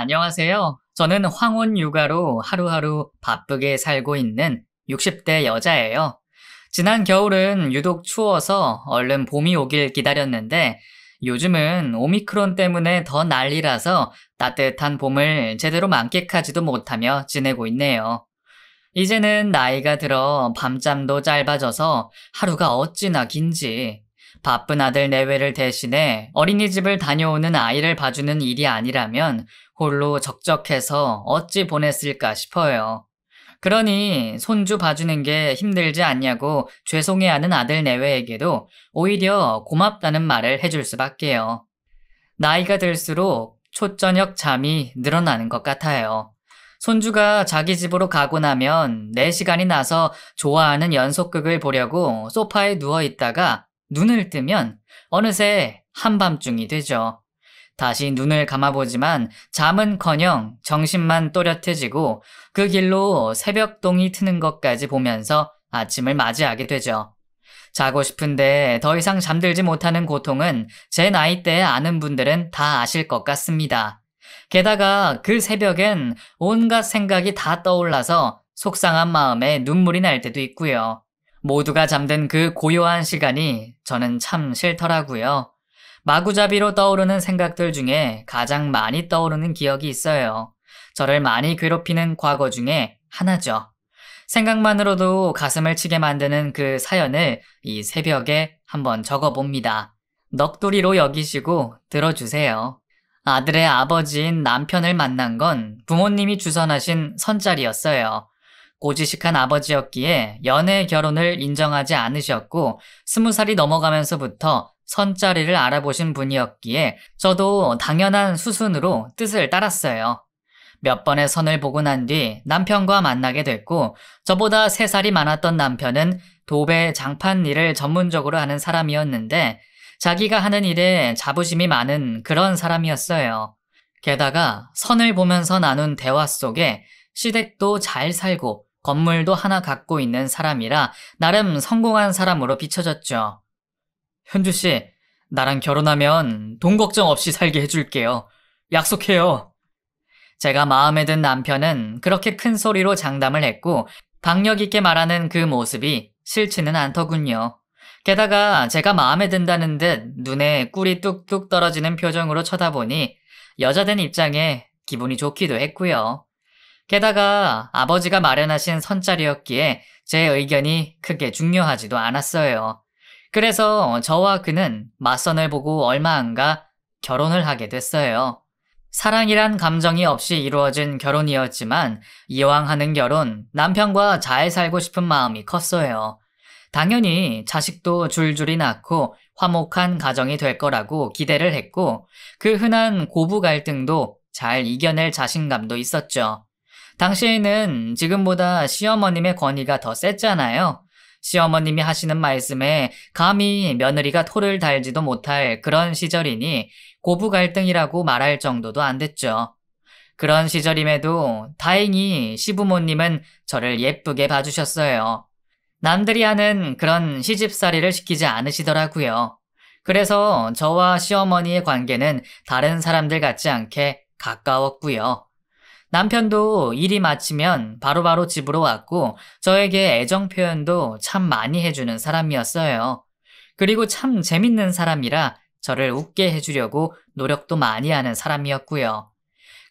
안녕하세요. 저는 황혼 육아로 하루하루 바쁘게 살고 있는 60대 여자예요. 지난 겨울은 유독 추워서 얼른 봄이 오길 기다렸는데 요즘은 오미크론 때문에 더 난리라서 따뜻한 봄을 제대로 만끽하지도 못하며 지내고 있네요. 이제는 나이가 들어 밤잠도 짧아져서 하루가 어찌나 긴지 바쁜 아들 내외를 대신해 어린이집을 다녀오는 아이를 봐주는 일이 아니라면 홀로 적적해서 어찌 보냈을까 싶어요. 그러니 손주 봐주는 게 힘들지 않냐고 죄송해하는 아들 내외에게도 오히려 고맙다는 말을 해줄 수밖에요. 나이가 들수록 초저녁 잠이 늘어나는 것 같아요. 손주가 자기 집으로 가고 나면 4시간이 나서 좋아하는 연속극을 보려고 소파에 누워 있다가 눈을 뜨면 어느새 한밤중이 되죠. 다시 눈을 감아보지만 잠은커녕 정신만 또렷해지고 그 길로 새벽동이 트는 것까지 보면서 아침을 맞이하게 되죠. 자고 싶은데 더 이상 잠들지 못하는 고통은 제 나이대에 아는 분들은 다 아실 것 같습니다. 게다가 그 새벽엔 온갖 생각이 다 떠올라서 속상한 마음에 눈물이 날 때도 있고요. 모두가 잠든 그 고요한 시간이 저는 참 싫더라고요. 마구잡이로 떠오르는 생각들 중에 가장 많이 떠오르는 기억이 있어요. 저를 많이 괴롭히는 과거 중에 하나죠. 생각만으로도 가슴을 치게 만드는 그 사연을 이 새벽에 한번 적어봅니다. 넋두리로 여기시고 들어주세요. 아들의 아버지인 남편을 만난 건 부모님이 주선하신 선짤이었어요. 고지식한 아버지였기에 연애 결혼을 인정하지 않으셨고 스무 살이 넘어가면서부터 선자리를 알아보신 분이었기에 저도 당연한 수순으로 뜻을 따랐어요. 몇 번의 선을 보고 난 뒤 남편과 만나게 됐고 저보다 3살이 많았던 남편은 도배 장판 일을 전문적으로 하는 사람이었는데 자기가 하는 일에 자부심이 많은 그런 사람이었어요. 게다가 선을 보면서 나눈 대화 속에 시댁도 잘 살고 건물도 하나 갖고 있는 사람이라 나름 성공한 사람으로 비춰졌죠. 현주 씨, 나랑 결혼하면 돈 걱정 없이 살게 해줄게요. 약속해요. 제가 마음에 든 남편은 그렇게 큰 소리로 장담을 했고 박력 있게 말하는 그 모습이 싫지는 않더군요. 게다가 제가 마음에 든다는 듯 눈에 꿀이 뚝뚝 떨어지는 표정으로 쳐다보니 여자된 입장에 기분이 좋기도 했고요. 게다가 아버지가 마련하신 선자리였기에 제 의견이 크게 중요하지도 않았어요. 그래서 저와 그는 맞선을 보고 얼마 안 가 결혼을 하게 됐어요. 사랑이란 감정이 없이 이루어진 결혼이었지만 이왕 하는 결혼 남편과 잘 살고 싶은 마음이 컸어요. 당연히 자식도 줄줄이 낳고 화목한 가정이 될 거라고 기대를 했고 그 흔한 고부 갈등도 잘 이겨낼 자신감도 있었죠. 당시에는 지금보다 시어머님의 권위가 더 셌잖아요. 시어머님이 하시는 말씀에 감히 며느리가 토를 달지도 못할 그런 시절이니 고부 갈등이라고 말할 정도도 안 됐죠. 그런 시절임에도 다행히 시부모님은 저를 예쁘게 봐주셨어요. 남들이 하는 그런 시집살이를 시키지 않으시더라고요. 그래서 저와 시어머니의 관계는 다른 사람들 같지 않게 가까웠고요. 남편도 일이 마치면 바로바로 바로 집으로 왔고 저에게 애정 표현도 참 많이 해주는 사람이었어요. 그리고 참 재밌는 사람이라 저를 웃게 해주려고 노력도 많이 하는 사람이었고요.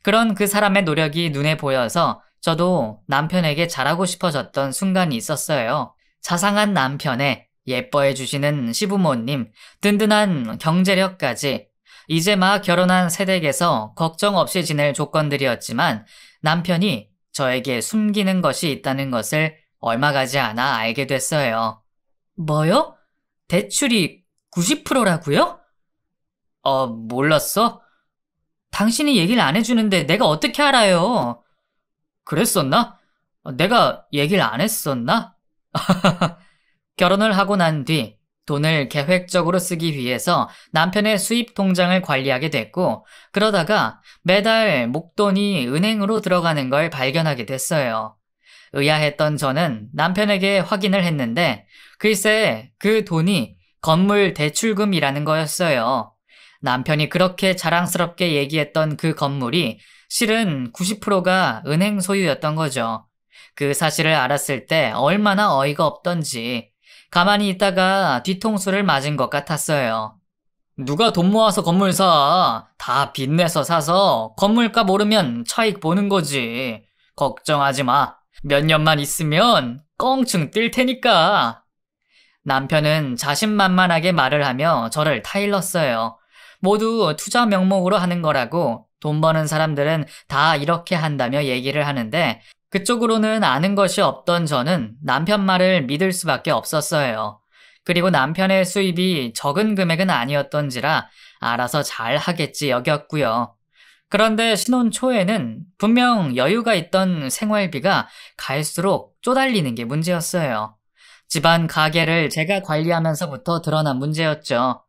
그런 그 사람의 노력이 눈에 보여서 저도 남편에게 잘하고 싶어졌던 순간이 있었어요. 자상한 남편에 예뻐해 주시는 시부모님, 든든한 경제력까지 이제 막 결혼한 세댁에서 걱정 없이 지낼 조건들이었지만 남편이 저에게 숨기는 것이 있다는 것을 얼마 가지 않아 알게 됐어요. 뭐요? 대출이 90%라고요? 어, 몰랐어? 당신이 얘기를 안 해주는데 내가 어떻게 알아요? 그랬었나? 내가 얘기를 안 했었나? 결혼을 하고 난 뒤 돈을 계획적으로 쓰기 위해서 남편의 수입 통장을 관리하게 됐고, 그러다가 매달 목돈이 은행으로 들어가는 걸 발견하게 됐어요. 의아했던 저는 남편에게 확인을 했는데, 글쎄, 그 돈이 건물 대출금이라는 거였어요. 남편이 그렇게 자랑스럽게 얘기했던 그 건물이 실은 90%가 은행 소유였던 거죠. 그 사실을 알았을 때 얼마나 어이가 없던지 가만히 있다가 뒤통수를 맞은 것 같았어요. 누가 돈 모아서 건물 사? 다 빚내서 사서 건물값 오르면 차익 보는 거지. 걱정하지 마. 몇 년만 있으면 껑충 뜰 테니까. 남편은 자신만만하게 말을 하며 저를 타일렀어요. 모두 투자 명목으로 하는 거라고 돈 버는 사람들은 다 이렇게 한다며 얘기를 하는데 그쪽으로는 아는 것이 없던 저는 남편 말을 믿을 수밖에 없었어요. 그리고 남편의 수입이 적은 금액은 아니었던지라 알아서 잘 하겠지 여겼고요. 그런데 신혼 초에는 분명 여유가 있던 생활비가 갈수록 쪼달리는 게 문제였어요. 집안 가게를 제가 관리하면서부터 드러난 문제였죠.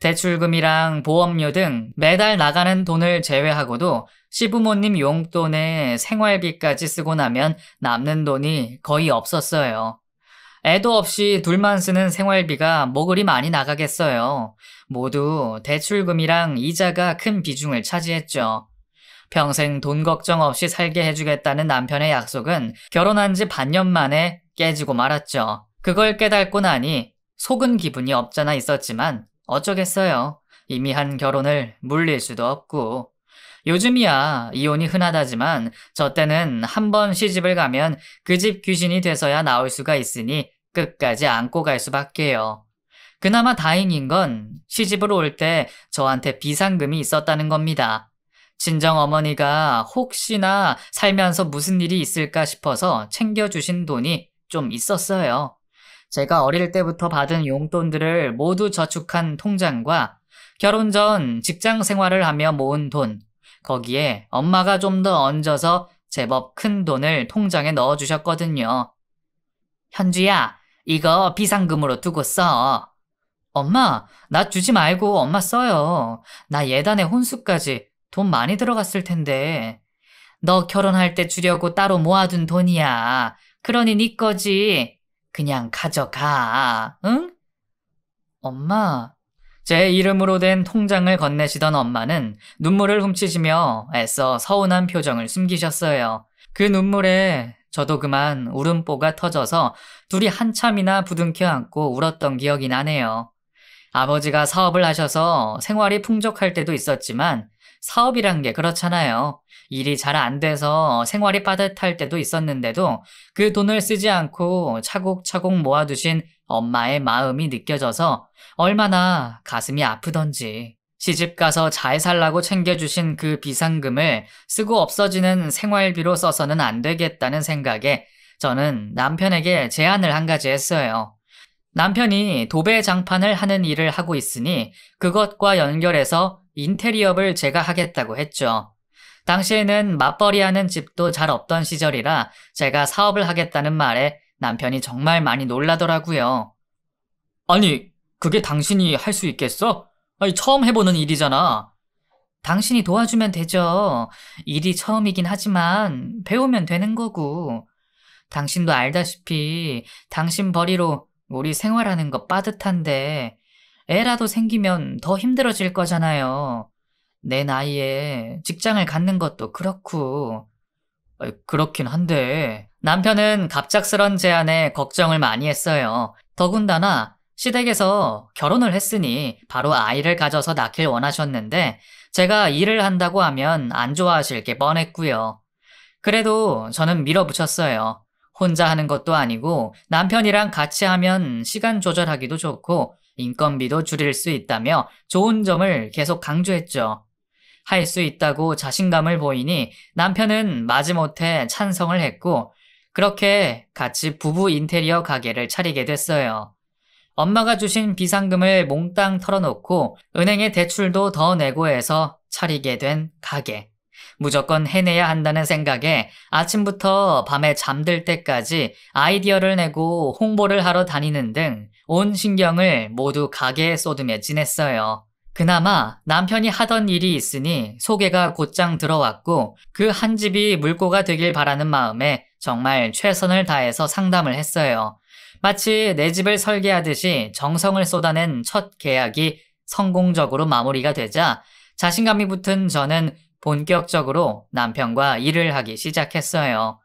대출금이랑 보험료 등 매달 나가는 돈을 제외하고도 시부모님 용돈에 생활비까지 쓰고 나면 남는 돈이 거의 없었어요. 애도 없이 둘만 쓰는 생활비가 뭐 그리 많이 나가겠어요. 모두 대출금이랑 이자가 큰 비중을 차지했죠. 평생 돈 걱정 없이 살게 해주겠다는 남편의 약속은 결혼한 지 반년 만에 깨지고 말았죠. 그걸 깨닫고 나니 속은 기분이 없잖아 있었지만 어쩌겠어요. 이미 한 결혼을 물릴 수도 없고. 요즘이야 이혼이 흔하다지만 저 때는 한 번 시집을 가면 그 집 귀신이 돼서야 나올 수가 있으니 끝까지 안고 갈 수밖에요. 그나마 다행인 건 시집을 올 때 저한테 비상금이 있었다는 겁니다. 친정 어머니가 혹시나 살면서 무슨 일이 있을까 싶어서 챙겨주신 돈이 좀 있었어요. 제가 어릴 때부터 받은 용돈들을 모두 저축한 통장과 결혼 전 직장 생활을 하며 모은 돈, 거기에 엄마가 좀 더 얹어서 제법 큰 돈을 통장에 넣어 주셨거든요. 현주야, 이거 비상금으로 두고 써. 엄마, 나 주지 말고 엄마 써요. 나 예단에 혼수까지 돈 많이 들어갔을 텐데. 너 결혼할 때 주려고 따로 모아둔 돈이야. 그러니 네 거지. 그냥 가져가, 응? 엄마, 제 이름으로 된 통장을 건네시던 엄마는 눈물을 훔치시며 애써 서운한 표정을 숨기셨어요. 그 눈물에 저도 그만 울음보가 터져서 둘이 한참이나 부둥켜 안고 울었던 기억이 나네요. 아버지가 사업을 하셔서 생활이 풍족할 때도 있었지만 사업이란 게 그렇잖아요. 일이 잘 안 돼서 생활이 빠듯할 때도 있었는데도 그 돈을 쓰지 않고 차곡차곡 모아두신 엄마의 마음이 느껴져서 얼마나 가슴이 아프던지. 시집 가서 잘 살라고 챙겨주신 그 비상금을 쓰고 없어지는 생활비로 써서는 안 되겠다는 생각에 저는 남편에게 제안을 한 가지 했어요. 남편이 도배 장판을 하는 일을 하고 있으니 그것과 연결해서 인테리어를 제가 하겠다고 했죠. 당시에는 맞벌이 하는 집도 잘 없던 시절이라 제가 사업을 하겠다는 말에 남편이 정말 많이 놀라더라고요. 아니, 그게 당신이 할 수 있겠어? 아니, 처음 해보는 일이잖아. 당신이 도와주면 되죠. 일이 처음이긴 하지만 배우면 되는 거고. 당신도 알다시피 당신 벌이로 우리 생활하는 거 빠듯한데 애라도 생기면 더 힘들어질 거잖아요. 내 나이에 직장을 갖는 것도 그렇고. 그렇긴 한데. 남편은 갑작스런 제안에 걱정을 많이 했어요. 더군다나 시댁에서 결혼을 했으니 바로 아이를 가져서 낳길 원하셨는데 제가 일을 한다고 하면 안 좋아하실 게 뻔했고요. 그래도 저는 밀어붙였어요. 혼자 하는 것도 아니고 남편이랑 같이 하면 시간 조절하기도 좋고 인건비도 줄일 수 있다며 좋은 점을 계속 강조했죠. 할 수 있다고 자신감을 보이니 남편은 마지못해 찬성을 했고 그렇게 같이 부부 인테리어 가게를 차리게 됐어요. 엄마가 주신 비상금을 몽땅 털어놓고 은행에 대출도 더 내고 해서 차리게 된 가게. 무조건 해내야 한다는 생각에 아침부터 밤에 잠들 때까지 아이디어를 내고 홍보를 하러 다니는 등 온 신경을 모두 가게에 쏟으며 지냈어요. 그나마 남편이 하던 일이 있으니 소개가 곧장 들어왔고 그 한 집이 물꼬가 되길 바라는 마음에 정말 최선을 다해서 상담을 했어요. 마치 내 집을 설계하듯이 정성을 쏟아낸 첫 계약이 성공적으로 마무리가 되자 자신감이 붙은 저는 본격적으로 남편과 일을 하기 시작했어요.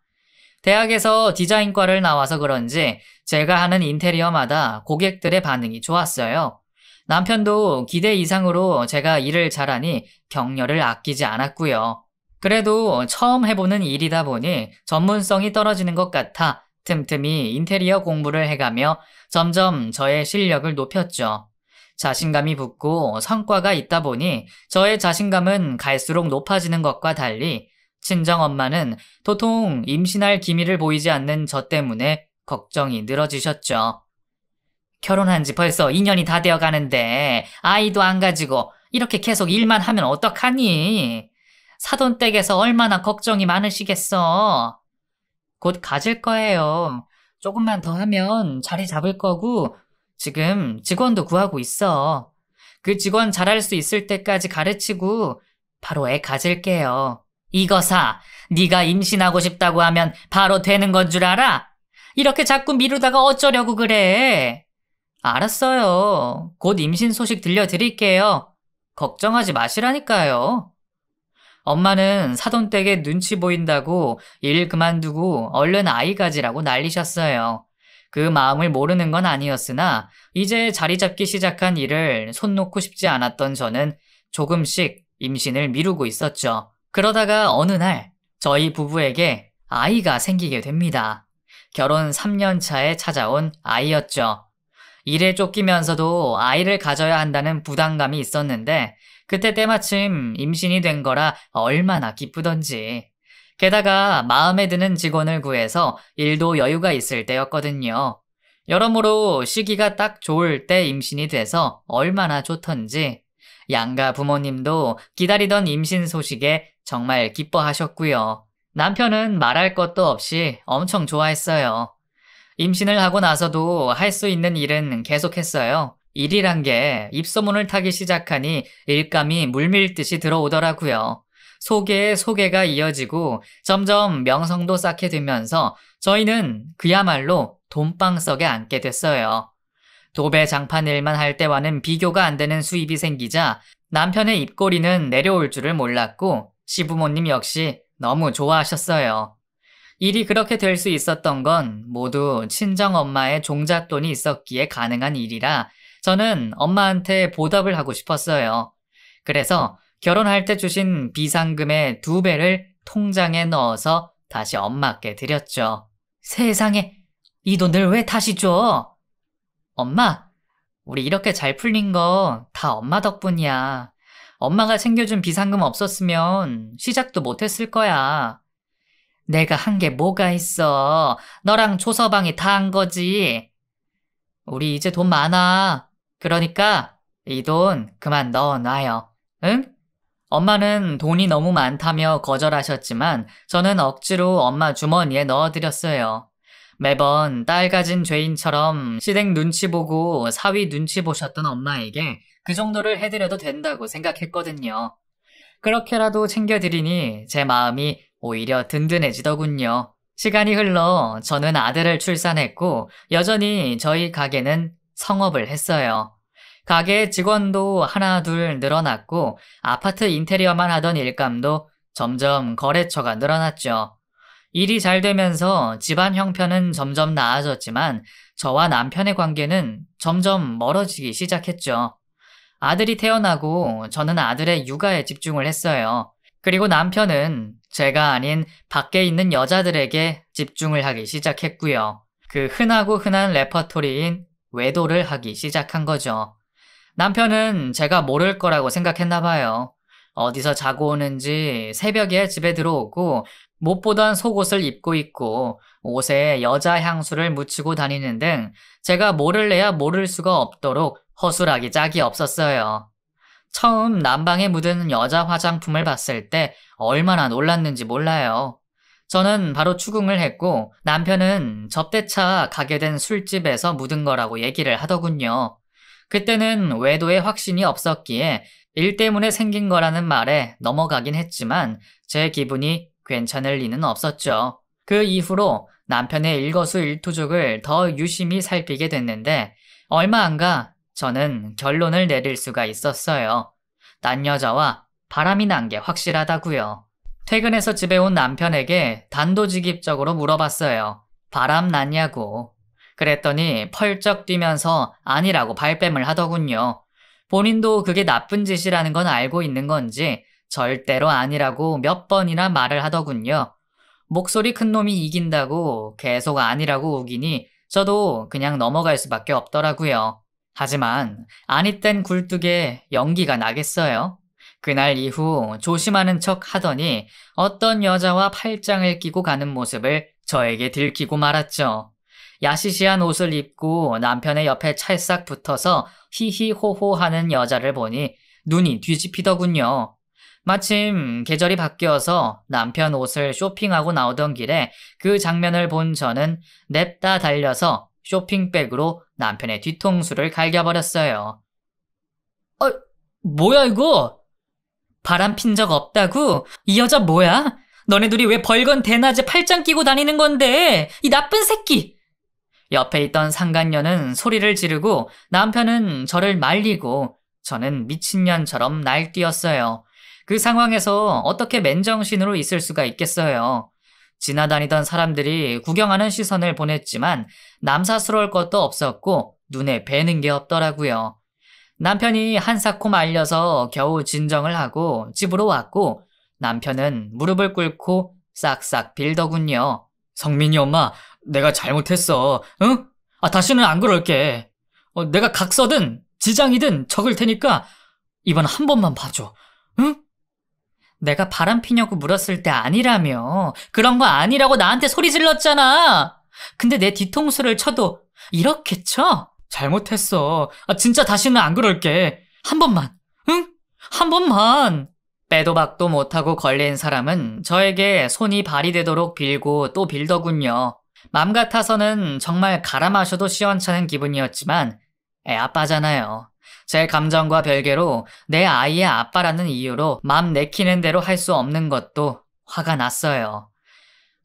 대학에서 디자인과를 나와서 그런지 제가 하는 인테리어마다 고객들의 반응이 좋았어요. 남편도 기대 이상으로 제가 일을 잘하니 격려를 아끼지 않았고요. 그래도 처음 해보는 일이다 보니 전문성이 떨어지는 것 같아 틈틈이 인테리어 공부를 해가며 점점 저의 실력을 높였죠. 자신감이 붙고 성과가 있다 보니 저의 자신감은 갈수록 높아지는 것과 달리 친정 엄마는 도통 임신할 기미를 보이지 않는 저 때문에 걱정이 늘어지셨죠. 결혼한 지 벌써 2년이 다 되어 가는데 아이도 안 가지고 이렇게 계속 일만 하면 어떡하니? 사돈 댁에서 얼마나 걱정이 많으시겠어. 곧 가질 거예요. 조금만 더 하면 자리 잡을 거고 지금 직원도 구하고 있어. 그 직원 잘할 수 있을 때까지 가르치고 바로 애 가질게요. 이거 사, 네가 임신하고 싶다고 하면 바로 되는 건 줄 알아? 이렇게 자꾸 미루다가 어쩌려고 그래? 알았어요. 곧 임신 소식 들려드릴게요. 걱정하지 마시라니까요. 엄마는 사돈댁에 눈치 보인다고 일 그만두고 얼른 아이 가지라고 난리셨어요. 그 마음을 모르는 건 아니었으나 이제 자리 잡기 시작한 일을 손 놓고 싶지 않았던 저는 조금씩 임신을 미루고 있었죠. 그러다가 어느 날 저희 부부에게 아이가 생기게 됩니다. 결혼 3년 차에 찾아온 아이였죠. 일에 쫓기면서도 아이를 가져야 한다는 부담감이 있었는데 그때 때마침 임신이 된 거라 얼마나 기쁘던지. 게다가 마음에 드는 직원을 구해서 일도 여유가 있을 때였거든요. 여러모로 시기가 딱 좋을 때 임신이 돼서 얼마나 좋던지 양가 부모님도 기다리던 임신 소식에 정말 기뻐하셨고요. 남편은 말할 것도 없이 엄청 좋아했어요. 임신을 하고 나서도 할 수 있는 일은 계속했어요. 일이란 게 입소문을 타기 시작하니 일감이 물밀듯이 들어오더라고요. 소개에 소개가 이어지고 점점 명성도 쌓게 되면서 저희는 그야말로 돈방석에 앉게 됐어요. 도배 장판 일만 할 때와는 비교가 안 되는 수입이 생기자 남편의 입꼬리는 내려올 줄을 몰랐고 시부모님 역시 너무 좋아하셨어요. 일이 그렇게 될 수 있었던 건 모두 친정 엄마의 종잣돈이 있었기에 가능한 일이라 저는 엄마한테 보답을 하고 싶었어요. 그래서 결혼할 때 주신 비상금의 두 배를 통장에 넣어서 다시 엄마께 드렸죠. 세상에, 이 돈을 왜 다시 줘? 엄마, 우리 이렇게 잘 풀린 거 다 엄마 덕분이야. 엄마가 챙겨준 비상금 없었으면 시작도 못했을 거야. 내가 한 게 뭐가 있어. 너랑 조서방이 다 한 거지. 우리 이제 돈 많아. 그러니까 이 돈 그만 넣어놔요. 응? 엄마는 돈이 너무 많다며 거절하셨지만 저는 억지로 엄마 주머니에 넣어드렸어요. 매번 딸 가진 죄인처럼 시댁 눈치 보고 사위 눈치 보셨던 엄마에게 그 정도를 해드려도 된다고 생각했거든요. 그렇게라도 챙겨드리니 제 마음이 오히려 든든해지더군요. 시간이 흘러 저는 아들을 출산했고 여전히 저희 가게는 성업을 했어요. 가게 직원도 하나 둘 늘어났고 아파트 인테리어만 하던 일감도 점점 거래처가 늘어났죠. 일이 잘 되면서 집안 형편은 점점 나아졌지만 저와 남편의 관계는 점점 멀어지기 시작했죠. 아들이 태어나고 저는 아들의 육아에 집중을 했어요. 그리고 남편은 제가 아닌 밖에 있는 여자들에게 집중을 하기 시작했고요. 그 흔하고 흔한 레퍼토리인 외도를 하기 시작한 거죠. 남편은 제가 모를 거라고 생각했나 봐요. 어디서 자고 오는지 새벽에 집에 들어오고 못 보던 속옷을 입고 있고 옷에 여자 향수를 묻히고 다니는 등 제가 모를래야 모를 수가 없도록 허술하기 짝이 없었어요. 처음 난방에 묻은 여자 화장품을 봤을 때 얼마나 놀랐는지 몰라요. 저는 바로 추궁을 했고 남편은 접대차 가게 된 술집에서 묻은 거라고 얘기를 하더군요. 그때는 외도에 확신이 없었기에 일 때문에 생긴 거라는 말에 넘어가긴 했지만 제 기분이 괜찮을 리는 없었죠. 그 이후로 남편의 일거수일투족을 더 유심히 살피게 됐는데 얼마 안 가 저는 결론을 내릴 수가 있었어요. 딴 여자와 바람이 난 게 확실하다고요. 퇴근해서 집에 온 남편에게 단도직입적으로 물어봤어요. 바람 났냐고. 그랬더니 펄쩍 뛰면서 아니라고 발뺌을 하더군요. 본인도 그게 나쁜 짓이라는 건 알고 있는 건지 절대로 아니라고 몇 번이나 말을 하더군요. 목소리 큰 놈이 이긴다고 계속 아니라고 우기니 저도 그냥 넘어갈 수밖에 없더라고요. 하지만 아니 땐 굴뚝에 연기가 나겠어요. 그날 이후 조심하는 척 하더니 어떤 여자와 팔짱을 끼고 가는 모습을 저에게 들키고 말았죠. 야시시한 옷을 입고 남편의 옆에 찰싹 붙어서 히히호호 하는 여자를 보니 눈이 뒤집히더군요. 마침 계절이 바뀌어서 남편 옷을 쇼핑하고 나오던 길에 그 장면을 본 저는 냅다 달려서 쇼핑백으로 남편의 뒤통수를 갈겨버렸어요. 어, 뭐야 이거? 바람 핀 적 없다고? 이 여자 뭐야? 너네 둘이 왜 벌건 대낮에 팔짱 끼고 다니는 건데? 이 나쁜 새끼! 옆에 있던 상간녀는 소리를 지르고 남편은 저를 말리고 저는 미친년처럼 날뛰었어요. 그 상황에서 어떻게 맨정신으로 있을 수가 있겠어요. 지나다니던 사람들이 구경하는 시선을 보냈지만 남사스러울 것도 없었고 눈에 뵈는 게 없더라고요. 남편이 한사코 말려서 겨우 진정을 하고 집으로 왔고 남편은 무릎을 꿇고 싹싹 빌더군요. 성민이 엄마, 내가 잘못했어. 응? 아, 다시는 안 그럴게. 어, 내가 각서든 지장이든 적을 테니까 이번 한 번만 봐줘. 응? 내가 바람 피냐고 물었을 때 아니라며. 그런 거 아니라고 나한테 소리 질렀잖아. 근데 내 뒤통수를 쳐도 이렇게 쳐? 잘못했어. 아, 진짜 다시는 안 그럴게. 한 번만. 응? 한 번만. 빼도 박도 못하고 걸린 사람은 저에게 손이 발이 되도록 빌고 또 빌더군요. 맘 같아서는 정말 갈아 마셔도 시원찮은 기분이었지만 애 아빠잖아요. 제 감정과 별개로 내 아이의 아빠라는 이유로 맘 내키는 대로 할 수 없는 것도 화가 났어요.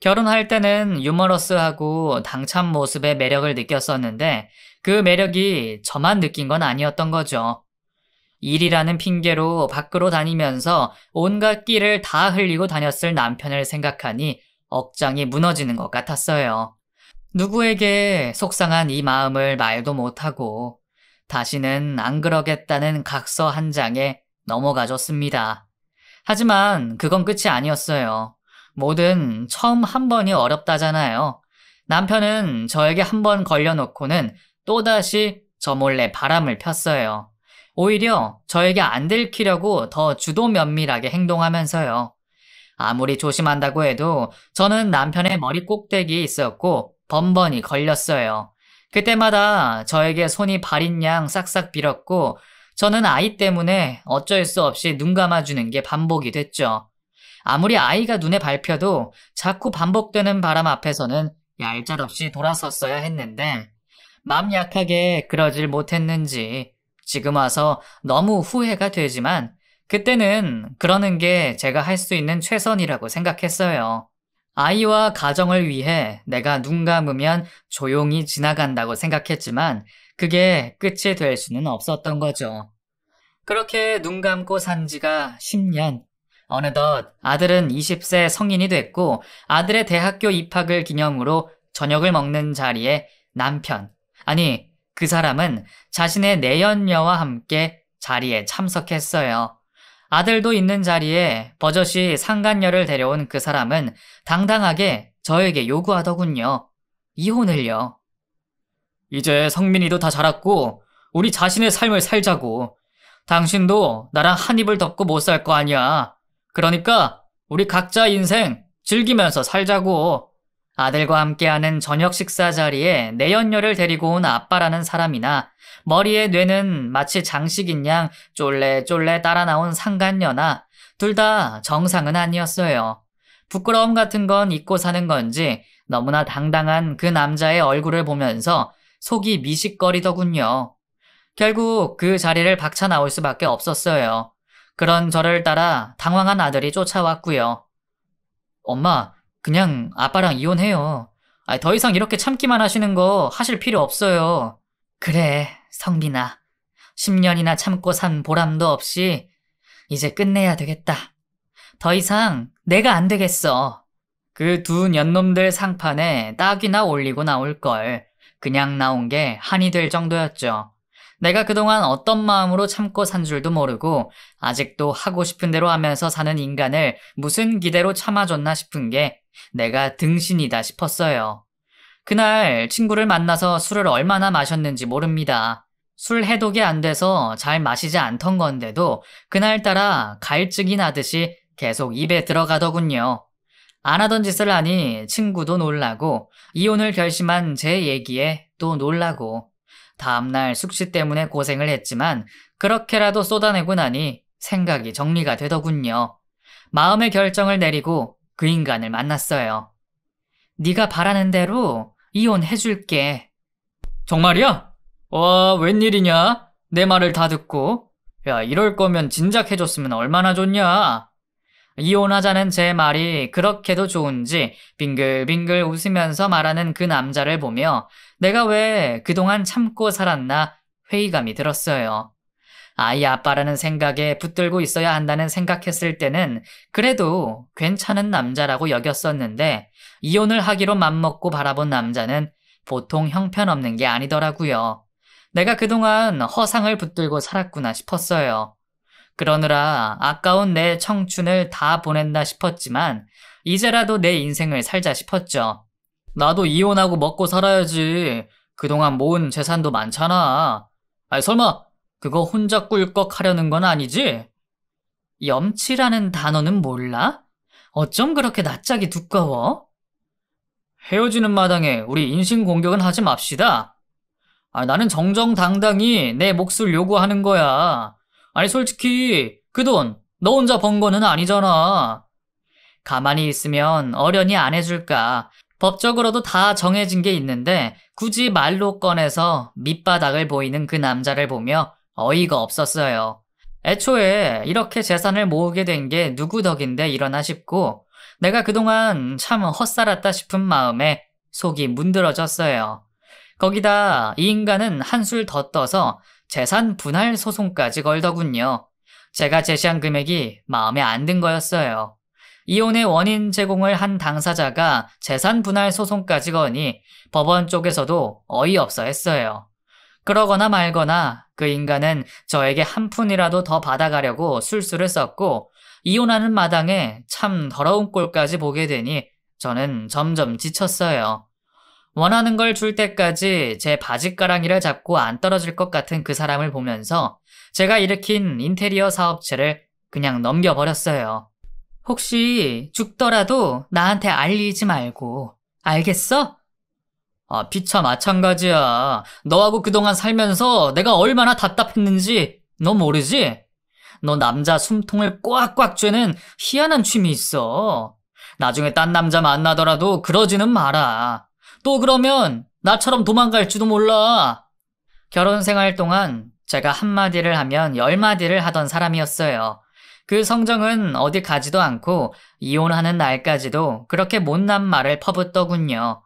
결혼할 때는 유머러스하고 당찬 모습의 매력을 느꼈었는데 그 매력이 저만 느낀 건 아니었던 거죠. 일이라는 핑계로 밖으로 다니면서 온갖 끼를 다 흘리고 다녔을 남편을 생각하니 억장이 무너지는 것 같았어요. 누구에게 속상한 이 마음을 말도 못하고 다시는 안 그러겠다는 각서 한 장에 넘어가줬습니다. 하지만 그건 끝이 아니었어요. 뭐든 처음 한 번이 어렵다잖아요. 남편은 저에게 한 번 걸려놓고는 또다시 저 몰래 바람을 폈어요. 오히려 저에게 안 들키려고 더 주도 면밀하게 행동하면서요. 아무리 조심한다고 해도 저는 남편의 머리 꼭대기에 있었고 번번이 걸렸어요. 그때마다 저에게 손이 발인 양 싹싹 빌었고 저는 아이 때문에 어쩔 수 없이 눈 감아주는 게 반복이 됐죠. 아무리 아이가 눈에 밟혀도 자꾸 반복되는 바람 앞에서는 얄짤없이 돌아섰어야 했는데 맘 약하게 그러질 못했는지 지금 와서 너무 후회가 되지만 그때는 그러는 게 제가 할 수 있는 최선이라고 생각했어요. 아이와 가정을 위해 내가 눈 감으면 조용히 지나간다고 생각했지만 그게 끝이 될 수는 없었던 거죠. 그렇게 눈 감고 산 지가 10년. 어느덧 아들은 20세 성인이 됐고 아들의 대학교 입학을 기념으로 저녁을 먹는 자리에 남편, 아니, 그 사람은 자신의 내연녀와 함께 자리에 참석했어요. 아들도 있는 자리에 버젓이 상간녀를 데려온 그 사람은 당당하게 저에게 요구하더군요. 이혼을요. 이제 성민이도 다 자랐고 우리 자신의 삶을 살자고. 당신도 나랑 한 입을 덮고 못 살 거 아니야. 그러니까 우리 각자 인생 즐기면서 살자고. 아들과 함께하는 저녁 식사 자리에 내연녀를 데리고 온 아빠라는 사람이나 머리에 뇌는 마치 장식인 양 쫄래쫄래 따라 나온 상간녀나 둘 다 정상은 아니었어요. 부끄러움 같은 건 잊고 사는 건지 너무나 당당한 그 남자의 얼굴을 보면서 속이 미식거리더군요. 결국 그 자리를 박차 나올 수밖에 없었어요. 그런 저를 따라 당황한 아들이 쫓아왔고요. 엄마, 그냥 아빠랑 이혼해요. 더 이상 이렇게 참기만 하시는 거 하실 필요 없어요. 그래, 성민아. 10년이나 참고 산 보람도 없이 이제 끝내야 되겠다. 더 이상 내가 안 되겠어. 그 두 년놈들 상판에 딱이나 올리고 나올 걸. 그냥 나온 게 한이 될 정도였죠. 내가 그동안 어떤 마음으로 참고 산 줄도 모르고 아직도 하고 싶은 대로 하면서 사는 인간을 무슨 기대로 참아줬나 싶은 게 내가 등신이다 싶었어요. 그날 친구를 만나서 술을 얼마나 마셨는지 모릅니다. 술 해독이 안 돼서 잘 마시지 않던 건데도 그날따라 갈증이 나듯이 계속 입에 들어가더군요. 안 하던 짓을 하니 친구도 놀라고 이혼을 결심한 제 얘기에 또 놀라고 다음날 숙취 때문에 고생을 했지만 그렇게라도 쏟아내고 나니 생각이 정리가 되더군요. 마음의 결정을 내리고 그 인간을 만났어요. 네가 바라는 대로 이혼해줄게. 정말이야? 와 웬일이냐? 내 말을 다 듣고 야 이럴 거면 진작 해줬으면 얼마나 좋냐? 이혼하자는 제 말이 그렇게도 좋은지 빙글빙글 웃으면서 말하는 그 남자를 보며 내가 왜 그동안 참고 살았나 회의감이 들었어요. 아이 아빠라는 생각에 붙들고 있어야 한다는 생각했을 때는 그래도 괜찮은 남자라고 여겼었는데 이혼을 하기로 맘먹고 바라본 남자는 보통 형편없는 게 아니더라고요. 내가 그동안 허상을 붙들고 살았구나 싶었어요. 그러느라 아까운 내 청춘을 다 보낸다 싶었지만 이제라도 내 인생을 살자 싶었죠. 나도 이혼하고 먹고 살아야지. 그동안 모은 재산도 많잖아. 아니 설마 그거 혼자 꿀꺽 하려는 건 아니지? 염치라는 단어는 몰라? 어쩜 그렇게 낯짝이 두꺼워? 헤어지는 마당에 우리 인신공격은 하지 맙시다. 아, 나는 정정당당히 내 몫을 요구하는 거야. 아니 솔직히 그 돈 너 혼자 번 거는 아니잖아. 가만히 있으면 어련히 안 해줄까. 법적으로도 다 정해진 게 있는데 굳이 말로 꺼내서 밑바닥을 보이는 그 남자를 보며 어이가 없었어요. 애초에 이렇게 재산을 모으게 된 게 누구 덕인데 일어나 싶고 내가 그동안 참 헛살았다 싶은 마음에 속이 문드러졌어요. 거기다 이 인간은 한술 더 떠서 재산 분할 소송까지 걸더군요. 제가 제시한 금액이 마음에 안 든 거였어요. 이혼의 원인 제공을 한 당사자가 재산 분할 소송까지 거니 법원 쪽에서도 어이없어 했어요. 그러거나 말거나 그 인간은 저에게 한 푼이라도 더 받아가려고 술수를 썼고 이혼하는 마당에 참 더러운 꼴까지 보게 되니 저는 점점 지쳤어요. 원하는 걸 줄 때까지 제 바짓가랑이를 잡고 안 떨어질 것 같은 그 사람을 보면서 제가 일으킨 인테리어 사업체를 그냥 넘겨버렸어요. 혹시 죽더라도 나한테 알리지 말고. 알겠어? 아, 피차 마찬가지야. 너하고 그동안 살면서 내가 얼마나 답답했는지 너 모르지? 너 남자 숨통을 꽉꽉 쬐는 희한한 취미 있어. 나중에 딴 남자 만나더라도 그러지는 마라. 또 그러면 나처럼 도망갈지도 몰라. 결혼 생활 동안 제가 한마디를 하면 열마디를 하던 사람이었어요. 그 성정은 어디 가지도 않고 이혼하는 날까지도 그렇게 못난 말을 퍼붓더군요.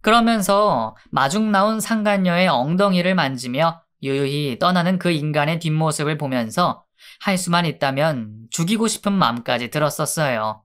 그러면서 마중 나온 상간녀의 엉덩이를 만지며 유유히 떠나는 그 인간의 뒷모습을 보면서 할 수만 있다면 죽이고 싶은 마음까지 들었었어요.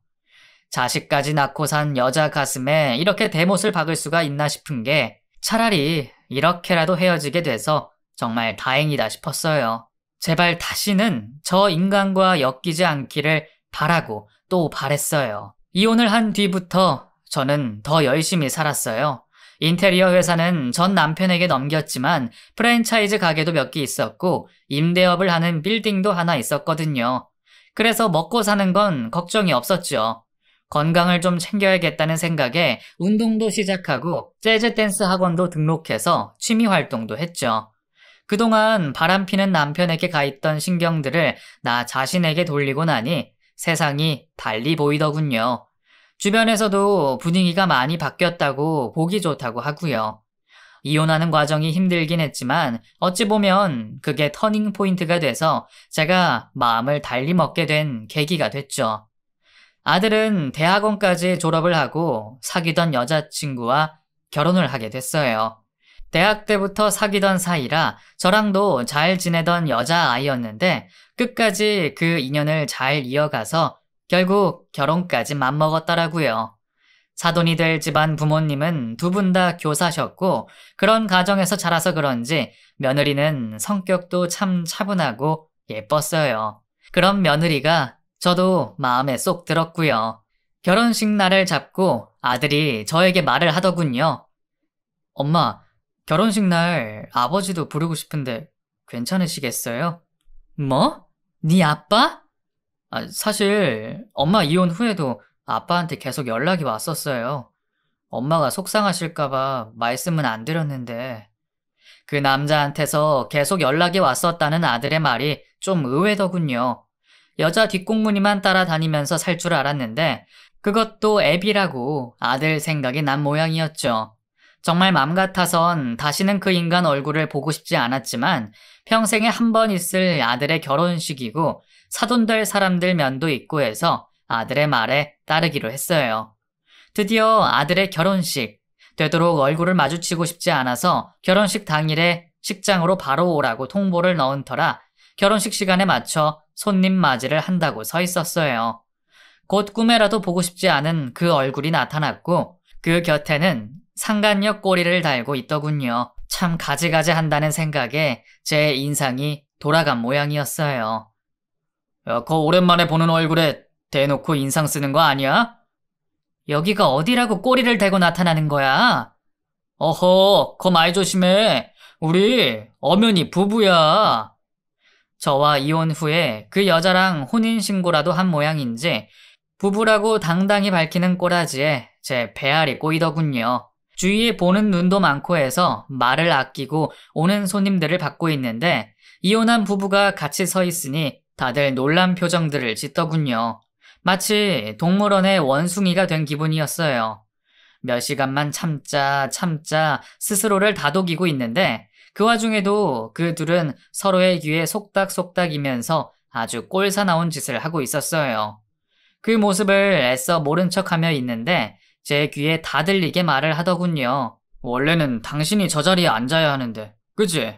자식까지 낳고 산 여자 가슴에 이렇게 대못을 박을 수가 있나 싶은 게 차라리 이렇게라도 헤어지게 돼서 정말 다행이다 싶었어요. 제발 다시는 저 인간과 엮이지 않기를 바라고 또 바랬어요. 이혼을 한 뒤부터 저는 더 열심히 살았어요. 인테리어 회사는 전 남편에게 넘겼지만 프랜차이즈 가게도 몇 개 있었고 임대업을 하는 빌딩도 하나 있었거든요. 그래서 먹고 사는 건 걱정이 없었죠. 건강을 좀 챙겨야겠다는 생각에 운동도 시작하고 재즈 댄스 학원도 등록해서 취미 활동도 했죠. 그동안 바람피는 남편에게 가 있던 신경들을 나 자신에게 돌리고 나니 세상이 달리 보이더군요. 주변에서도 분위기가 많이 바뀌었다고 보기 좋다고 하고요. 이혼하는 과정이 힘들긴 했지만 어찌 보면 그게 터닝 포인트가 돼서 제가 마음을 달리 먹게 된 계기가 됐죠. 아들은 대학원까지 졸업을 하고 사귀던 여자친구와 결혼을 하게 됐어요. 대학 때부터 사귀던 사이라 저랑도 잘 지내던 여자아이였는데 끝까지 그 인연을 잘 이어가서 결국 결혼까지 맘먹었더라고요. 사돈이 될 집안 부모님은 두 분 다 교사셨고 그런 가정에서 자라서 그런지 며느리는 성격도 참 차분하고 예뻤어요. 그런 며느리가 저도 마음에 쏙 들었고요. 결혼식 날을 잡고 아들이 저에게 말을 하더군요. 엄마, 결혼식 날 아버지도 부르고 싶은데 괜찮으시겠어요? 뭐? 네 아빠? 아, 사실 엄마 이혼 후에도 아빠한테 계속 연락이 왔었어요. 엄마가 속상하실까봐 말씀은 안 드렸는데 그 남자한테서 계속 연락이 왔었다는 아들의 말이 좀 의외더군요. 여자 뒷공무니만 따라다니면서 살 줄 알았는데 그것도 앱이라고 아들 생각이 난 모양이었죠. 정말 맘 같아선 다시는 그 인간 얼굴을 보고 싶지 않았지만 평생에 한 번 있을 아들의 결혼식이고 사돈될 사람들 면도 있고 해서 아들의 말에 따르기로 했어요. 드디어 아들의 결혼식. 되도록 얼굴을 마주치고 싶지 않아서 결혼식 당일에 식장으로 바로 오라고 통보를 넣은 터라 결혼식 시간에 맞춰 손님 맞이를 한다고 서 있었어요. 곧 꿈에라도 보고 싶지 않은 그 얼굴이 나타났고 그 곁에는 상간역 꼬리를 달고 있더군요. 참 가지가지 한다는 생각에 제 인상이 돌아간 모양이었어요. 야, 거 오랜만에 보는 얼굴에 대놓고 인상 쓰는 거 아니야? 여기가 어디라고 꼬리를 대고 나타나는 거야? 어허, 거 많이 조심해. 우리 엄연히 부부야. 저와 이혼 후에 그 여자랑 혼인신고라도 한 모양인지 부부라고 당당히 밝히는 꼬라지에 제 배알이 꼬이더군요. 주위에 보는 눈도 많고 해서 말을 아끼고 오는 손님들을 받고 있는데 이혼한 부부가 같이 서 있으니 다들 놀란 표정들을 짓더군요. 마치 동물원의 원숭이가 된 기분이었어요. 몇 시간만 참자 참자 스스로를 다독이고 있는데 그 와중에도 그 둘은 서로의 귀에 속닥속닥이면서 아주 꼴사나온 짓을 하고 있었어요. 그 모습을 애써 모른 척하며 있는데 제 귀에 다 들리게 말을 하더군요. 원래는 당신이 저 자리에 앉아야 하는데, 그지?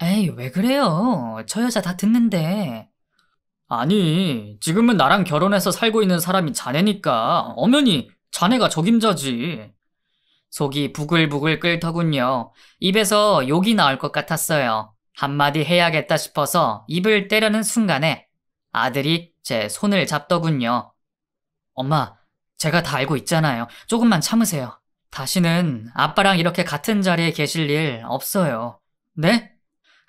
에이, 왜 그래요? 저 여자 다 듣는데. 아니, 지금은 나랑 결혼해서 살고 있는 사람이 자네니까 엄연히 자네가 적임자지. 속이 부글부글 끓더군요. 입에서 욕이 나올 것 같았어요. 한마디 해야겠다 싶어서 입을 때려는 순간에 아들이 제 손을 잡더군요. 엄마, 제가 다 알고 있잖아요. 조금만 참으세요. 다시는 아빠랑 이렇게 같은 자리에 계실 일 없어요. 네?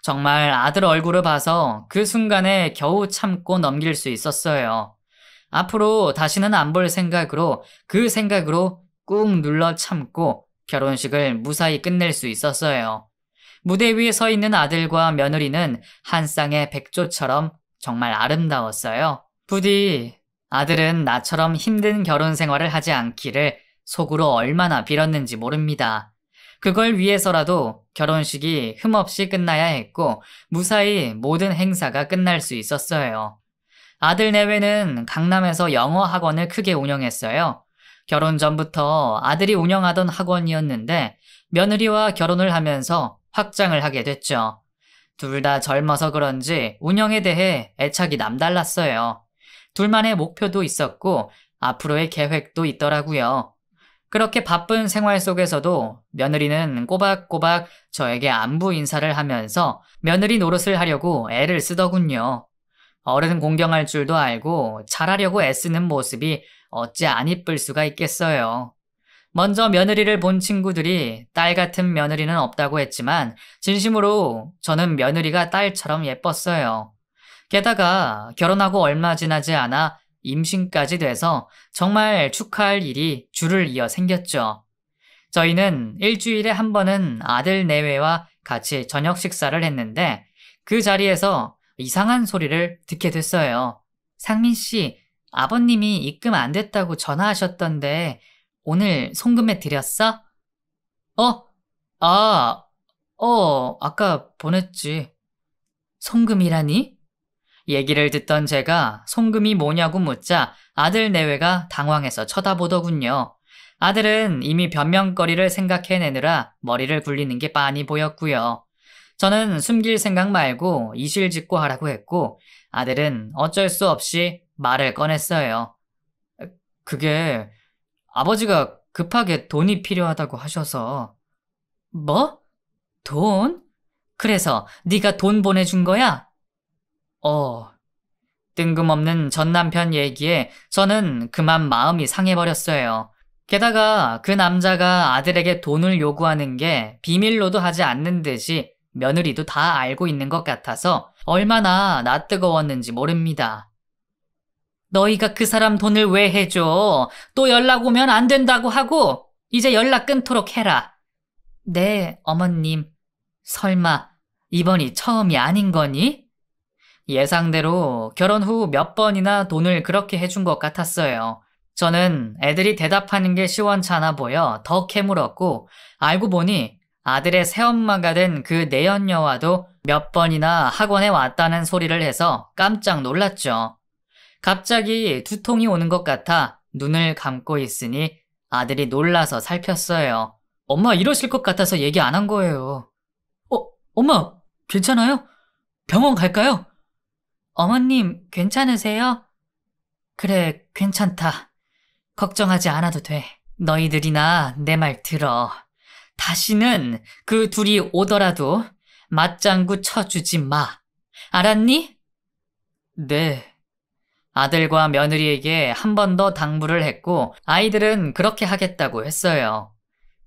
정말 아들 얼굴을 봐서 그 순간에 겨우 참고 넘길 수 있었어요. 앞으로 다시는 안 볼 생각으로 그 생각으로 꾹 눌러 참고 결혼식을 무사히 끝낼 수 있었어요. 무대 위에 서 있는 아들과 며느리는 한 쌍의 백조처럼 정말 아름다웠어요. 부디 아들은 나처럼 힘든 결혼 생활을 하지 않기를 속으로 얼마나 빌었는지 모릅니다. 그걸 위해서라도 결혼식이 흠없이 끝나야 했고 무사히 모든 행사가 끝날 수 있었어요. 아들 내외는 강남에서 영어 학원을 크게 운영했어요. 결혼 전부터 아들이 운영하던 학원이었는데 며느리와 결혼을 하면서 확장을 하게 됐죠. 둘 다 젊어서 그런지 운영에 대해 애착이 남달랐어요. 둘만의 목표도 있었고 앞으로의 계획도 있더라고요. 그렇게 바쁜 생활 속에서도 며느리는 꼬박꼬박 저에게 안부 인사를 하면서 며느리 노릇을 하려고 애를 쓰더군요. 어른 공경할 줄도 알고 잘하려고 애쓰는 모습이 어찌 안 이쁠 수가 있겠어요. 먼저 며느리를 본 친구들이 딸 같은 며느리는 없다고 했지만 진심으로 저는 며느리가 딸처럼 예뻤어요. 게다가 결혼하고 얼마 지나지 않아 임신까지 돼서 정말 축하할 일이 줄을 이어 생겼죠. 저희는 일주일에 한 번은 아들 내외와 같이 저녁 식사를 했는데 그 자리에서 이상한 소리를 듣게 됐어요. 상민 씨, 아버님이 입금 안 됐다고 전화하셨던데 오늘 송금해 드렸어? 어? 아, 어, 아까 보냈지. 송금이라니? 얘기를 듣던 제가 송금이 뭐냐고 묻자 아들 내외가 당황해서 쳐다보더군요. 아들은 이미 변명거리를 생각해내느라 머리를 굴리는 게 빤히 보였고요. 저는 숨길 생각 말고 이실 짓고 하라고 했고 아들은 어쩔 수 없이 말을 꺼냈어요. 그게 아버지가 급하게 돈이 필요하다고 하셔서 뭐? 돈? 그래서 네가 돈 보내준 거야? 어. 뜬금없는 전 남편 얘기에 저는 그만 마음이 상해버렸어요. 게다가 그 남자가 아들에게 돈을 요구하는 게 비밀로도 하지 않는 듯이 며느리도 다 알고 있는 것 같아서 얼마나 낯뜨거웠는지 모릅니다. 너희가 그 사람 돈을 왜 해줘? 또 연락 오면 안 된다고 하고 이제 연락 끊도록 해라. 네, 어머님. 설마 이번이 처음이 아닌 거니? 예상대로 결혼 후 몇 번이나 돈을 그렇게 해준 것 같았어요. 저는 애들이 대답하는 게 시원찮아 보여 더 캐물었고 알고 보니 아들의 새엄마가 된 그 내연녀와도 몇 번이나 학원에 왔다는 소리를 해서 깜짝 놀랐죠. 갑자기 두통이 오는 것 같아 눈을 감고 있으니 아들이 놀라서 살폈어요. 엄마 이러실 것 같아서 얘기 안 한 거예요. 어, 엄마, 괜찮아요? 병원 갈까요? 어머님, 괜찮으세요? 그래, 괜찮다. 걱정하지 않아도 돼. 너희들이나 내 말 들어. 다시는 그 둘이 오더라도 맞장구 쳐주지 마. 알았니? 네. 아들과 며느리에게 한 번 더 당부를 했고 아이들은 그렇게 하겠다고 했어요.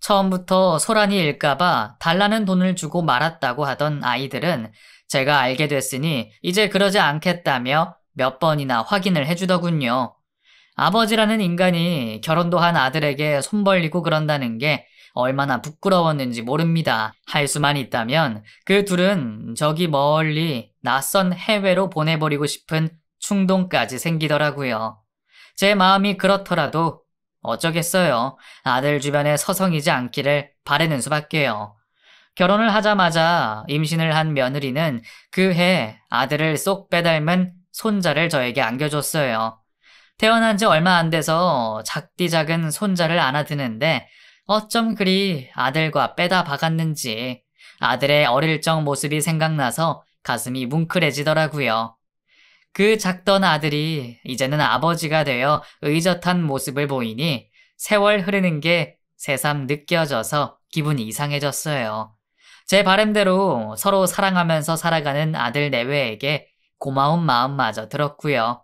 처음부터 소란이 일까봐 달라는 돈을 주고 말았다고 하던 아이들은 제가 알게 됐으니 이제 그러지 않겠다며 몇 번이나 확인을 해주더군요. 아버지라는 인간이 결혼도 한 아들에게 손 벌리고 그런다는 게 얼마나 부끄러웠는지 모릅니다. 할 수만 있다면 그 둘은 저기 멀리 낯선 해외로 보내버리고 싶은 충동까지 생기더라고요. 제 마음이 그렇더라도 어쩌겠어요. 아들 주변에 서성이지 않기를 바라는 수밖에요. 결혼을 하자마자 임신을 한 며느리는 그 해 아들을 쏙 빼닮은 손자를 저에게 안겨줬어요. 태어난 지 얼마 안 돼서 작디 작은 손자를 안아드는데 어쩜 그리 아들과 빼다 박았는지 아들의 어릴 적 모습이 생각나서 가슴이 뭉클해지더라고요. 그 작던 아들이 이제는 아버지가 되어 의젓한 모습을 보이니 세월 흐르는 게 새삼 느껴져서 기분이 이상해졌어요. 제 바램대로 서로 사랑하면서 살아가는 아들 내외에게 고마운 마음마저 들었고요.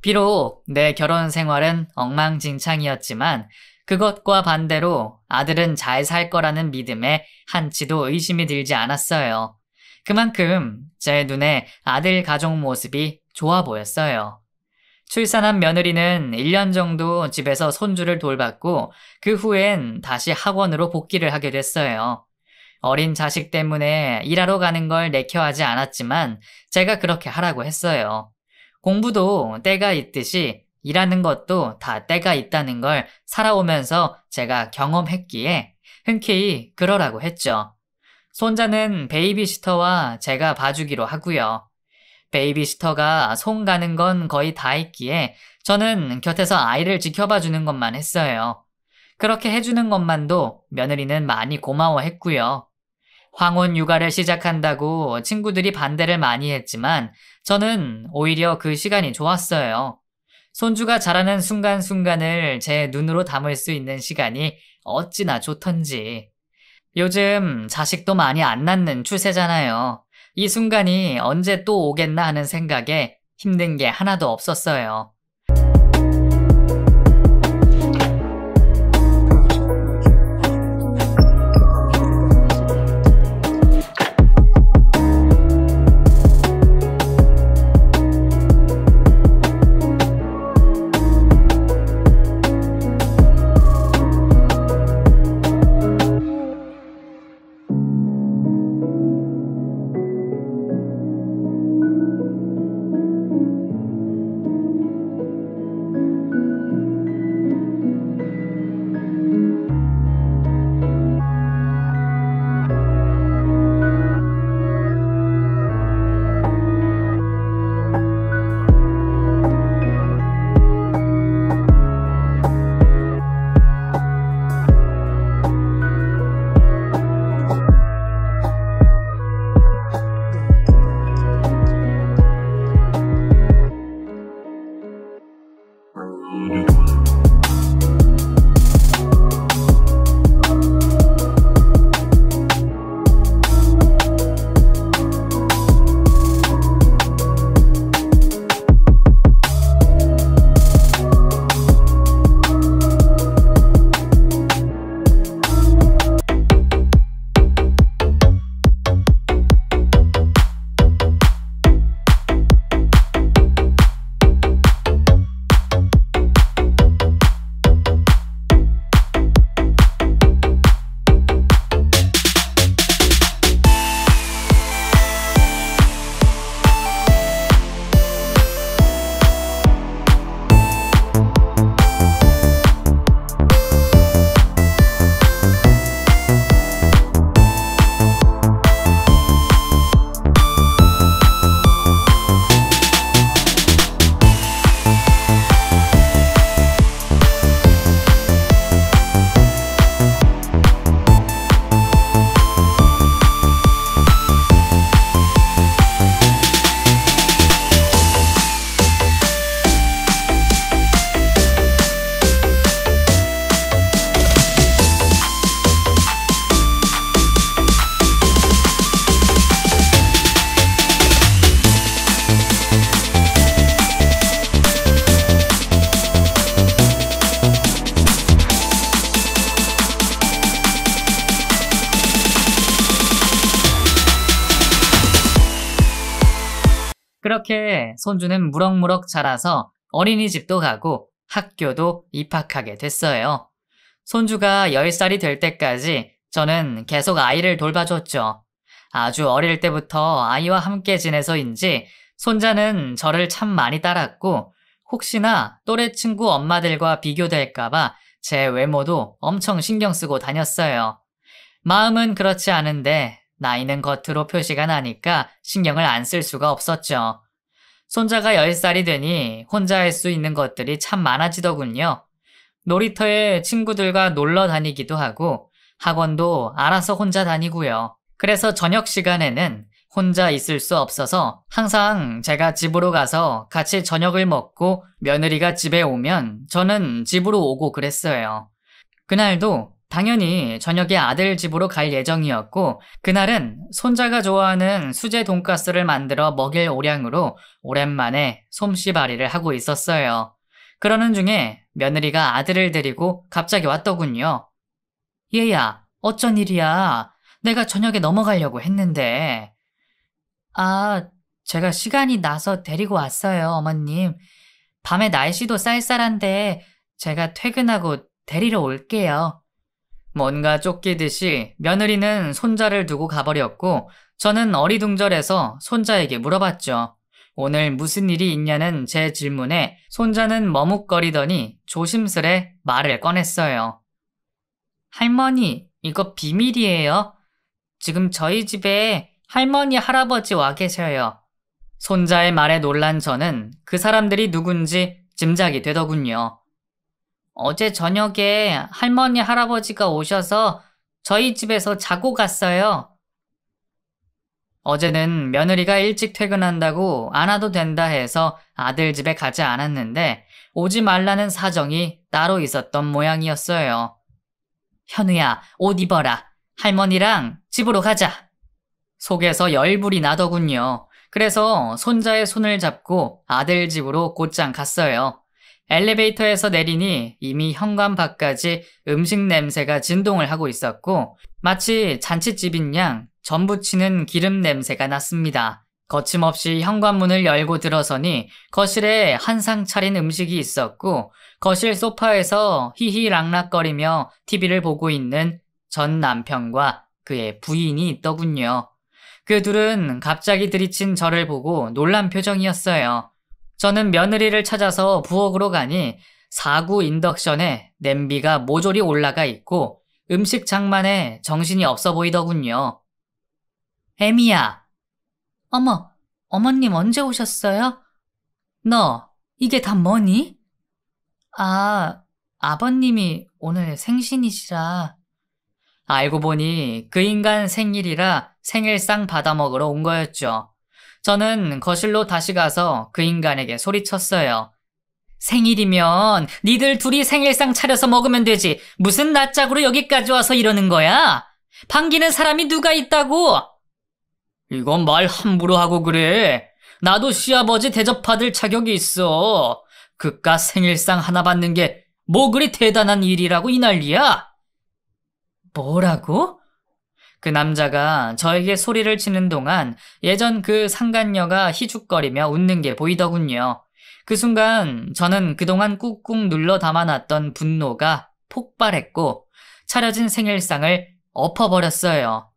비록 내 결혼 생활은 엉망진창이었지만 그것과 반대로 아들은 잘 살 거라는 믿음에 한치도 의심이 들지 않았어요. 그만큼 제 눈에 아들 가족 모습이 좋아 보였어요. 출산한 며느리는 1년 정도 집에서 손주를 돌봤고 그 후엔 다시 학원으로 복귀를 하게 됐어요. 어린 자식 때문에 일하러 가는 걸 내켜하지 않았지만 제가 그렇게 하라고 했어요. 공부도 때가 있듯이 일하는 것도 다 때가 있다는 걸 살아오면서 제가 경험했기에 흔쾌히 그러라고 했죠. 손자는 베이비시터와 제가 봐주기로 하고요. 베이비시터가 손 가는 건 거의 다 했기에 저는 곁에서 아이를 지켜봐 주는 것만 했어요. 그렇게 해주는 것만도 며느리는 많이 고마워했고요. 황혼 육아를 시작한다고 친구들이 반대를 많이 했지만 저는 오히려 그 시간이 좋았어요. 손주가 자라는 순간순간을 제 눈으로 담을 수 있는 시간이 어찌나 좋던지. 요즘 자식도 많이 안 낳는 추세잖아요. 이 순간이 언제 또 오겠나 하는 생각에 힘든 게 하나도 없었어요. 그렇게 손주는 무럭무럭 자라서 어린이집도 가고 학교도 입학하게 됐어요. 손주가 10살이 될 때까지 저는 계속 아이를 돌봐줬죠. 아주 어릴 때부터 아이와 함께 지내서인지 손자는 저를 참 많이 따랐고 혹시나 또래 친구 엄마들과 비교될까봐 제 외모도 엄청 신경 쓰고 다녔어요. 마음은 그렇지 않은데 나이는 겉으로 표시가 나니까 신경을 안 쓸 수가 없었죠. 손자가 10살이 되니 혼자 할 수 있는 것들이 참 많아지더군요. 놀이터에 친구들과 놀러 다니기도 하고 학원도 알아서 혼자 다니고요. 그래서 저녁 시간에는 혼자 있을 수 없어서 항상 제가 집으로 가서 같이 저녁을 먹고 며느리가 집에 오면 저는 집으로 오고 그랬어요. 그날도 당연히 저녁에 아들 집으로 갈 예정이었고 그날은 손자가 좋아하는 수제 돈가스를 만들어 먹일 오량으로 오랜만에 솜씨발이를 하고 있었어요. 그러는 중에 며느리가 아들을 데리고 갑자기 왔더군요. 얘야, 어쩐 일이야? 내가 저녁에 넘어가려고 했는데. 아, 제가 시간이 나서 데리고 왔어요, 어머님. 밤에 날씨도 쌀쌀한데 제가 퇴근하고 데리러 올게요. 뭔가 쫓기듯이 며느리는 손자를 두고 가버렸고 저는 어리둥절해서 손자에게 물어봤죠. 오늘 무슨 일이 있냐는 제 질문에 손자는 머뭇거리더니 조심스레 말을 꺼냈어요. 할머니, 이거 비밀이에요. 지금 저희 집에 할머니, 할아버지 와 계셔요. 손자의 말에 놀란 저는 그 사람들이 누군지 짐작이 되더군요. 어제 저녁에 할머니, 할아버지가 오셔서 저희 집에서 자고 갔어요. 어제는 며느리가 일찍 퇴근한다고 안 와도 된다 해서 아들 집에 가지 않았는데 오지 말라는 사정이 따로 있었던 모양이었어요. 현우야, 옷 입어라. 할머니랑 집으로 가자. 속에서 열불이 나더군요. 그래서 손자의 손을 잡고 아들 집으로 곧장 갔어요. 엘리베이터에서 내리니 이미 현관 밖까지 음식 냄새가 진동을 하고 있었고 마치 잔치집인 양 전부치는 기름 냄새가 났습니다. 거침없이 현관문을 열고 들어서니 거실에 한 상 차린 음식이 있었고 거실 소파에서 히히락락거리며 TV를 보고 있는 전 남편과 그의 부인이 있더군요. 그 둘은 갑자기 들이친 저를 보고 놀란 표정이었어요. 저는 며느리를 찾아서 부엌으로 가니 사구 인덕션에 냄비가 모조리 올라가 있고 음식 장만에 정신이 없어 보이더군요. 에미야. 어머, 어머님 언제 오셨어요? 너, 이게 다 뭐니? 아, 아버님이 오늘 생신이시라. 알고 보니 그 인간 생일이라 생일상 받아먹으러 온 거였죠. 저는 거실로 다시 가서 그 인간에게 소리쳤어요. 생일이면 니들 둘이 생일상 차려서 먹으면 되지. 무슨 낯짝으로 여기까지 와서 이러는 거야? 반기는 사람이 누가 있다고? 이건 말 함부로 하고 그래. 나도 시아버지 대접받을 자격이 있어. 그깟 생일상 하나 받는 게 뭐 그리 대단한 일이라고 이 난리야? 뭐라고? 그 남자가 저에게 소리를 치는 동안 예전 그 상간녀가 희죽거리며 웃는 게 보이더군요. 그 순간 저는 그동안 꾹꾹 눌러 담아놨던 분노가 폭발했고 차려진 생일상을 엎어버렸어요.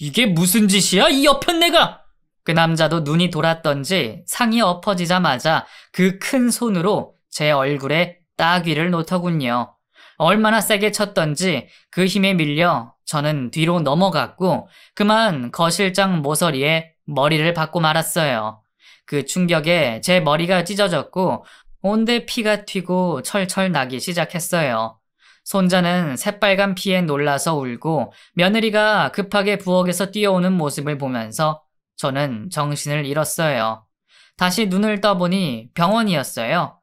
이게 무슨 짓이야, 이 여편네가! 그 남자도 눈이 돌았던지 상이 엎어지자마자 그 큰 손으로 제 얼굴에 따귀를 놓더군요. 얼마나 세게 쳤던지 그 힘에 밀려 저는 뒤로 넘어갔고 그만 거실장 모서리에 머리를 받고 말았어요. 그 충격에 제 머리가 찢어졌고 온데 피가 튀고 철철 나기 시작했어요. 손자는 새빨간 피에 놀라서 울고 며느리가 급하게 부엌에서 뛰어오는 모습을 보면서 저는 정신을 잃었어요. 다시 눈을 떠보니 병원이었어요.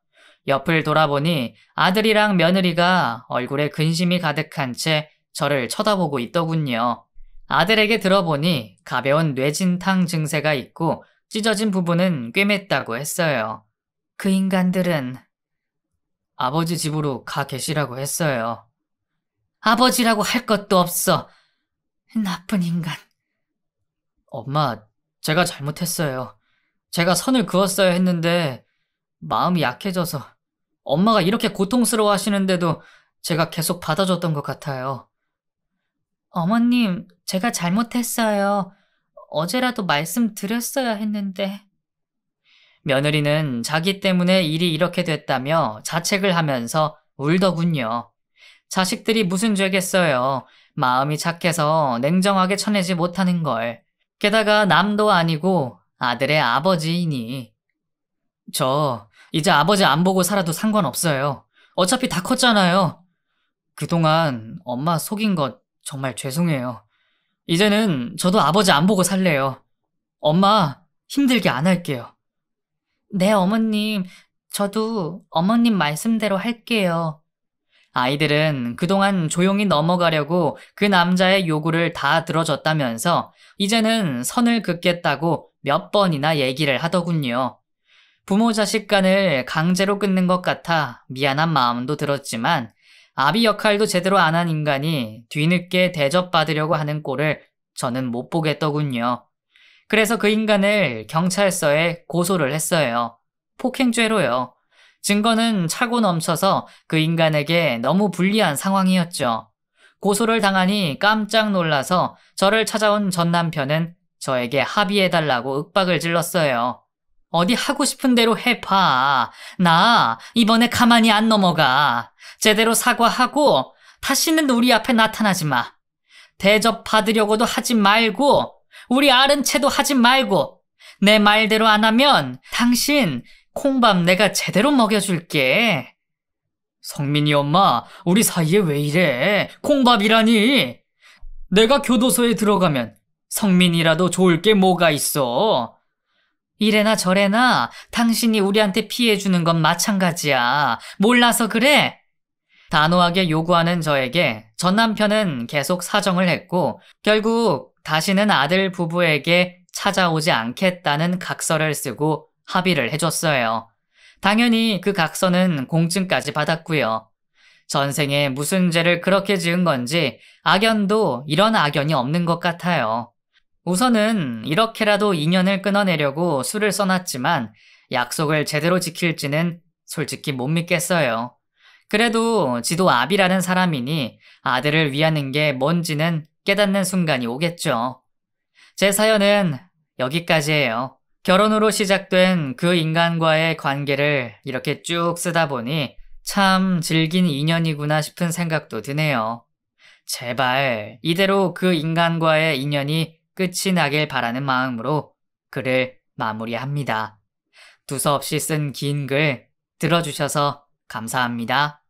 옆을 돌아보니 아들이랑 며느리가 얼굴에 근심이 가득한 채 저를 쳐다보고 있더군요. 아들에게 들어보니 가벼운 뇌진탕 증세가 있고 찢어진 부분은 꿰맸다고 했어요. 그 인간들은 아버지 집으로 가 계시라고 했어요. 아버지라고 할 것도 없어. 나쁜 인간. 엄마, 제가 잘못했어요. 제가 선을 그었어야 했는데 마음이 약해져서 엄마가 이렇게 고통스러워 하시는데도 제가 계속 받아줬던 것 같아요. 어머님, 제가 잘못했어요. 어제라도 말씀드렸어야 했는데. 며느리는 자기 때문에 일이 이렇게 됐다며 자책을 하면서 울더군요. 자식들이 무슨 죄겠어요. 마음이 착해서 냉정하게 쳐내지 못하는 걸. 게다가 남도 아니고 아들의 아버지이니. 저 이제 아버지 안 보고 살아도 상관없어요. 어차피 다 컸잖아요. 그동안 엄마 속인 것 정말 죄송해요. 이제는 저도 아버지 안 보고 살래요. 엄마 힘들게 안 할게요. 네, 어머님. 저도 어머님 말씀대로 할게요. 아이들은 그동안 조용히 넘어가려고 그 남자의 요구를 다 들어줬다면서 이제는 선을 긋겠다고 몇 번이나 얘기를 하더군요. 부모 자식 간을 강제로 끊는 것 같아 미안한 마음도 들었지만 아비 역할도 제대로 안 한 인간이 뒤늦게 대접받으려고 하는 꼴을 저는 못 보겠더군요. 그래서 그 인간을 경찰서에 고소를 했어요. 폭행죄로요. 증거는 차고 넘쳐서 그 인간에게 너무 불리한 상황이었죠. 고소를 당하니 깜짝 놀라서 저를 찾아온 전 남편은 저에게 합의해달라고 윽박을 질렀어요. 어디 하고 싶은 대로 해봐. 나 이번에 가만히 안 넘어가. 제대로 사과하고 다시는 우리 앞에 나타나지 마. 대접 받으려고도 하지 말고 우리 아른 채도 하지 말고 내 말대로 안 하면 당신 콩밥 내가 제대로 먹여줄게. 성민이 엄마, 우리 사이에 왜 이래? 콩밥이라니? 내가 교도소에 들어가면 성민이라도 좋을 게 뭐가 있어? 이래나 저래나 당신이 우리한테 피해 주는 건 마찬가지야. 몰라서 그래? 단호하게 요구하는 저에게 전 남편은 계속 사정을 했고 결국 다시는 아들 부부에게 찾아오지 않겠다는 각서를 쓰고 합의를 해줬어요. 당연히 그 각서는 공증까지 받았고요. 전생에 무슨 죄를 그렇게 지은 건지 악연도 이런 악연이 없는 것 같아요. 우선은 이렇게라도 인연을 끊어내려고 술을 써놨지만 약속을 제대로 지킬지는 솔직히 못 믿겠어요. 그래도 지도 아비라는 사람이니 아들을 위하는 게 뭔지는 깨닫는 순간이 오겠죠. 제 사연은 여기까지예요. 결혼으로 시작된 그 인간과의 관계를 이렇게 쭉 쓰다 보니 참 질긴 인연이구나 싶은 생각도 드네요. 제발 이대로 그 인간과의 인연이 끝이 나길 바라는 마음으로 글을 마무리합니다. 두서없이 쓴 긴 글 들어주셔서 감사합니다.